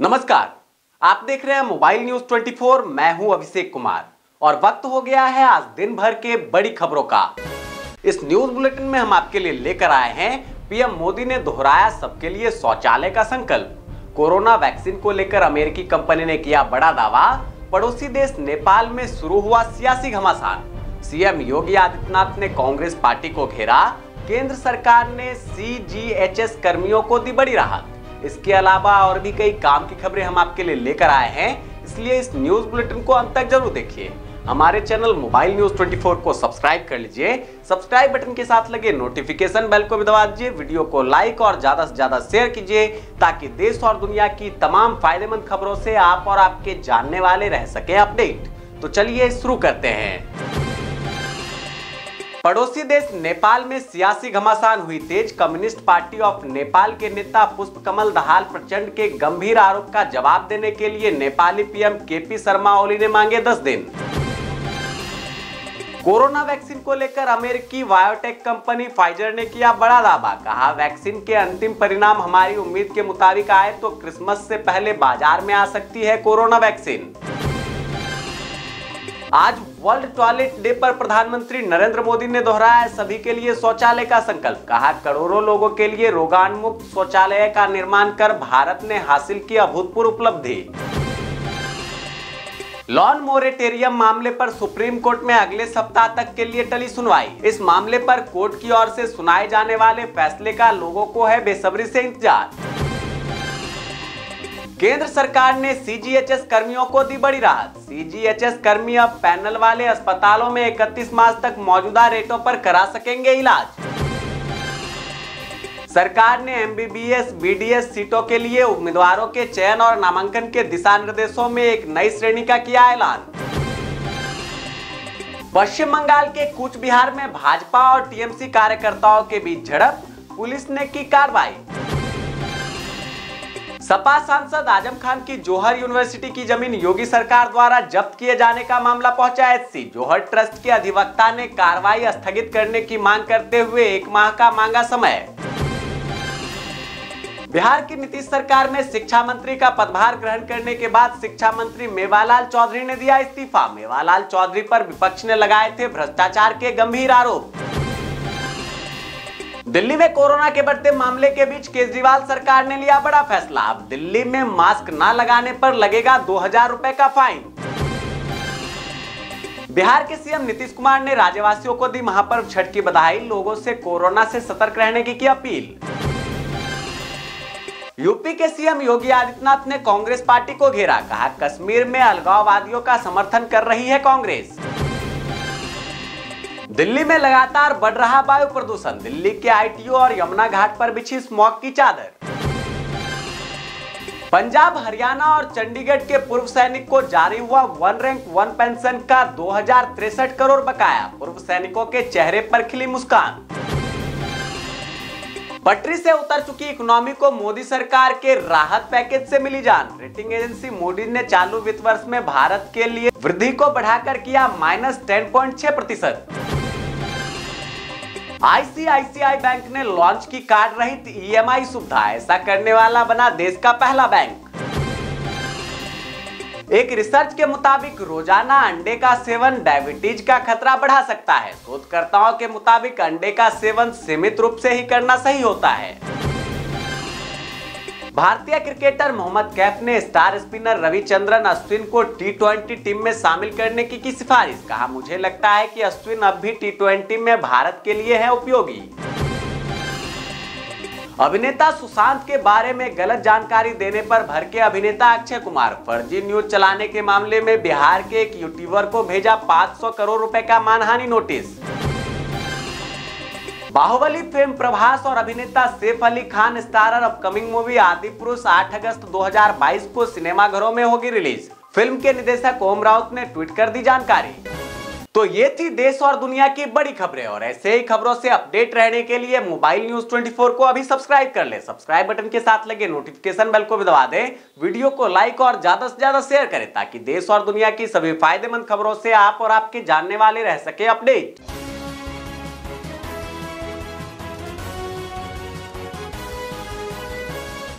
नमस्कार। आप देख रहे हैं मोबाइल न्यूज़ 24 मैं हूँ अभिषेक कुमार और वक्त हो गया है आज दिन भर के बड़ी खबरों का। इस न्यूज़ बुलेटिन में हम आपके लिए लेकर आए हैं। पीएम मोदी ने दोहराया सबके लिए शौचालय का संकल्प। कोरोना वैक्सीन को लेकर अमेरिकी कंपनी ने किया बड़ा दावा। पड़ोसी देश नेपाल में शुरू हुआ सियासी घमासान। सीएम योगी आदित्यनाथ ने कांग्रेस पार्टी को घेरा। केंद्र सरकार ने सीजीएचएस कर्मियों को दी बड़ी राहत। इसके अलावा और भी कई काम की खबरें हम आपके लिए लेकर आए हैं, इसलिए इस न्यूज़ बुलेटिन को अंत तक ज़रूर देखिए। हमारे चैनल मोबाइल न्यूज़ 24 को सब्सक्राइब कर लीजिए, सब्सक्राइब बटन के साथ लगे नोटिफिकेशन बेल को भी दबा दीजिए, वीडियो को लाइक और ज़्यादा से ज़्यादा शेयर कीजिए, ताकि देश और दुनिया की तमाम फ़ायदेमंद खबरों से आप और आपके जानने वाले रह सके अपडेट। तो चलिए शुरू करते हैं। पड़ोसी देश नेपाल में सियासी घमासान हुई तेज कम्युनिस्ट पार्टी ऑफ़ नेपाल के नेता पुष्प कमल दहाल प्रचंड के गंभीर आरोप का जवाब देने के लिए नेपाली पीएम केपी शर्मा ओली ने मांगे 10 दिन। कोरोना वैक्सीन को लेकर अमेरिकी बायोटेक कंपनी फाइजर ने किया बड़ा दावा। कहा, वैक्सीन के अंतिम परिणाम हमारी उम्मीद के मुताबिक आए तो क्रिसमस से पहले बाज़ार में आ सकती है कोरोना वैक्सीन। आज वर्ल्ड टॉयलेट डे पर प्रधानमंत्री नरेंद्र मोदी ने दोहराया सभी के लिए शौचालय का संकल्प। कहा, करोड़ों लोगों के लिए रोगाणमुक्त शौचालय का निर्माण कर भारत ने हासिल की अभूतपूर्व उपलब्धि। लॉन मोरेटेरियम मामले पर सुप्रीम कोर्ट में अगले सप्ताह तक के लिए टली सुनवाई। इस मामले पर कोर्ट की ओर से सुनाए जाने वाले फैसले का लोगों को है बेसब्री से इंतज़ार। केंद्र सरकार ने सीजीएचएस कर्मियों को दी बड़ी राहत। सीजीएचएस कर्मी अब पैनल वाले अस्पतालों में 31 मार्च तक मौजूदा रेटों पर करा सकेंगे इलाज। सरकार ने एमबीबीएस बीडीएस सीटों के लिए उम्मीदवारों के चयन और नामांकन के दिशा निर्देशों में एक नई श्रेणी का किया ऐलान। पश्चिम बंगाल के कूच बिहार में भाजपा और टीएमसी कार्यकर्ताओं के बीच झड़प, पुलिस ने की कार्रवाई। सपा सांसद आज़म खान की जोहर यूनिवर्सिटी की ज़मीन योगी सरकार द्वारा जब्त किए जाने का मामला पहुँचा एससी। जोहर ट्रस्ट के अधिवक्ता ने कार्रवाई स्थगित करने की मांग करते हुए एक माह का मांगा समय। बिहार की नीतीश सरकार में शिक्षा मंत्री का पदभार ग्रहण करने के बाद शिक्षा मंत्री मेवालाल चौधरी ने दिया इस्तीफा। मेवालाल चौधरी पर विपक्ष ने लगाए थे भ्रष्टाचार के गंभीर आरोप। दिल्ली में कोरोना के बढ़ते मामले के बीच केजरीवाल सरकार ने लिया बड़ा फैसला। अब दिल्ली में मास्क न लगाने पर लगेगा दो हज़ार रूपए का फाइन। बिहार के सीएम नीतीश कुमार ने राज्यवासियों को दी महापर्व छठ की बधाई, लोगों से कोरोना से सतर्क रहने की की अपील। यूपी के सीएम योगी आदित्यनाथ ने कांग्रेस पार्टी को घेरा, कहा कश्मीर में अलगाववादियों का समर्थन कर रही है कांग्रेस। दिल्ली में लगातार बढ़ रहा वायु प्रदूषण। दिल्ली के आईटीओ और यमुना घाट पर बिछी स्मॉग की चादर। पंजाब, हरियाणा और चंडीगढ़ के पूर्व सैनिक को जारी हुआ वन रैंक वन पेंशन का दो करोड़ बकाया। पूर्व सैनिकों के चेहरे पर खिली मुस्कान। पटरी से उतर चुकी इकोनॉमी को मोदी सरकार के राहत पैकेज से मिली जान। रेटिंग एजेंसी मोदी ने चालू वित्त वर्ष में भारत के लिए वृद्धि को बढ़ाकर किया माइनस टेन पॉइंट छह प्रतिशत। आईसीआईसीआई बैंक ने लॉन्च की कार्ड रहित ईएमआई सुविधा ऐसा करने वाला बना देश का पहला बैंक। एक रिसर्च के मुताबिक रोज़ाना अंडे का सेवन डायबिटीज़ का खतरा बढ़ा सकता है। शोधकर्ताओं के मुताबिक अंडे का सेवन सीमित रूप से ही करना सही होता है। भारतीय क्रिकेटर मोहम्मद कैफ ने स्टार स्पिनर रविचंद्रन अश्विन को टी टीम में शामिल करने की की सिफारिश। कहा, मुझे लगता है कि अश्विन अब भी टी में भारत के लिए है उपयोगी। अभिनेता सुशांत के बारे में गलत जानकारी देने पर भर के अभिनेता अक्षय कुमार, फर्जी न्यूज़ चलाने के मामले में बिहार के एक यूट्यूबर को भेजा 500 करोड़ रुपए का मानहानि नोटिस। बाहुबली फ़िल्म प्रभास और अभिनेता Saif Ali Khan, starrer upcoming movie Adipurush 8 अगस्त 2022 को सिनेमाघरों में होगी रिलीज़। फ़िल्म के निदेशक ओम राउत ने ट्वीट कर दी जानकारी। तो ये थी देश और दुनिया की बड़ी खबरें, और ऐसे ही खबरों से अपडेट रहने के लिए मोबाइल न्यूज़ 24 को अभी सब्सक्राइब कर ले। सब्सक्राइब बटन के साथ लगे नोटिफिकेशन बेल को भी दबा दें। वीडियो को लाइक और ज़्यादा से ज़्यादा शेयर करें, ताकि देश और दुनिया की सभी फ़ायदेमंद खबरों से आप और आपके जानने वाले रह सके अपडेट